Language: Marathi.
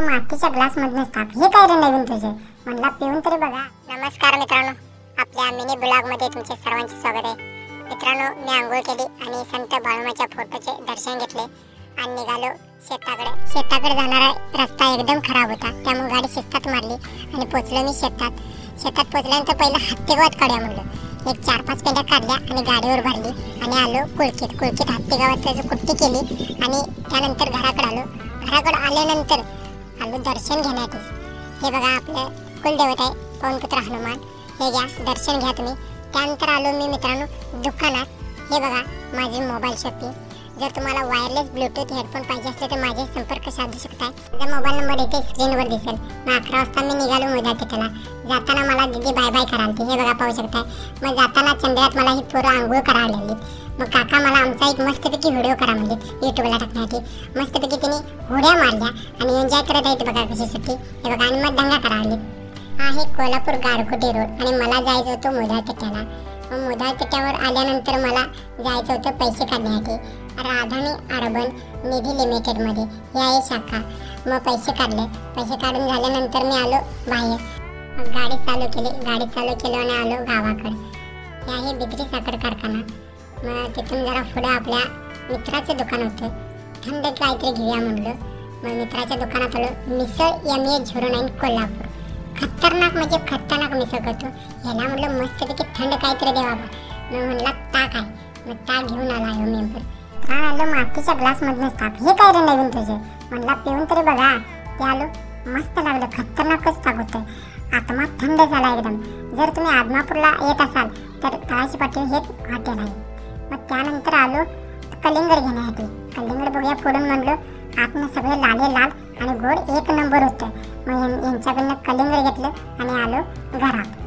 आलं मातीच्या ग्लासमधनंच ताक हे काय रे नवीन तुझे? म्हणला पिऊन तरी बघा. नमस्कार मित्रांनो. आपल्या मिनी ब्लॉगमध्ये तुमचे सर्वांचे स्वागत आहे. मित्रांनो मी आंघोळ केली आणि संत बाळूमाच्या फोटोचे दर्शन घेतले आणि निघालो शेताकडे. शेताकडे जाणारा रस्ता एकदम खराब होता. त्यामुळे गाडी शिस्तात मारली आणि पोचलो मी शेतात. शेतात पोचल्यानंतर पहिलं हत्तीगावात काढूया म्हणलं. एक चार पाच पेंड्या काढल्या आणि गाडीवर भरली आणि आलो कुळकीत. कुळकीत हत्तीगावात त्याची कुट्टी केली आणि त्यानंतर घराकडे आलो. घराकडे आल्यानंतर आलो दर्शन घेण्यासाठी हे बघा आपलं कुलदेवत आहे पवनपुत्र हनुमान. हे घ्या दर्शन घ्या तुम्ही. त्यानंतर आलो मी मित्रांनो दुकानात. हे बघा माझी मोबाईल शॉपिंग जर तुम्हाला वायरलेस ब्लूटूथ हेडफोन पाहिजे असले तर माझे संपर्क साधू शकताय. माझा मोबाईल नंबर इथे स्क्रीनवर दिसेल. मग अकरा वाजता मी निघालो मोजा तिथला जाताना मला दिदी बाय बाय करालती. हे बघा पाहू शकताय. मग जाताना चंद्रात मला ही पोरं आंघोळ करायला लागली मग काका मला आमचा एक मस्तपैकी व्हिडिओ करा म्हणजे युट्यूबला टाकण्यासाठी. मस्तपैकी तिने होड्या मारल्या आणि एन्जॉय करत आहेत बघा कशासाठी. हे बघा आणि मग दंगा करायला आहे कोल्हापूर गारकोटी रोड आणि मला जायचं होतं मुधा तिट्याला. मग मुदाळ तिट्यावर आल्यानंतर मला जायचं होतं पैसे काढण्यासाठी. राधानी अर्बन निधी लिमिटेडमध्ये ही आहे शाखा. मग पैसे काढले. पैसे काढून झाल्यानंतर मी आलो बाहेर. मग गाडी चालू केली. गाडी चालू केली आणि आलो गावाकडे. हे आहे बिद्री साखर कारखाना. मग तिथून जरा पुढे आपल्या मित्राचं दुकान होतं. थंड काहीतरी घेऊया म्हणलं. मग मित्राच्या दुकानात आलो. Misal M A zero nine Kolhapur. खतरनाक म्हणजे खतरनाक मिसळ करतो ह्याला म्हटलं मस्तपैकी थंड काहीतरी द्यावा मग म्हणला ताक आहे. मग ताक घेऊन आला आहे मेंबर काय आलं मातीच्या ग्लासमधनंच ताक. हे काय रे नवीन तुझे? म्हणला पिऊन तरी बघा. ते आलो. मस्त लागलं. खतरनाकच ताक होतं आत्मा थंड झाला एकदम. जर तुम्ही आदमापूरला येत असाल तर तळाशी पाटील हेच हॉटेल आहे. मग त्यानंतर आलो कलिंगड घेण्यासाठी. कलिंगड बघूया फोडून म्हणलो आतनं सगळे लाले लाल आणि गोड एक नंबर होतं. मग यांच्याकडनं कलिंगड घेतलं आणि आलो घरात.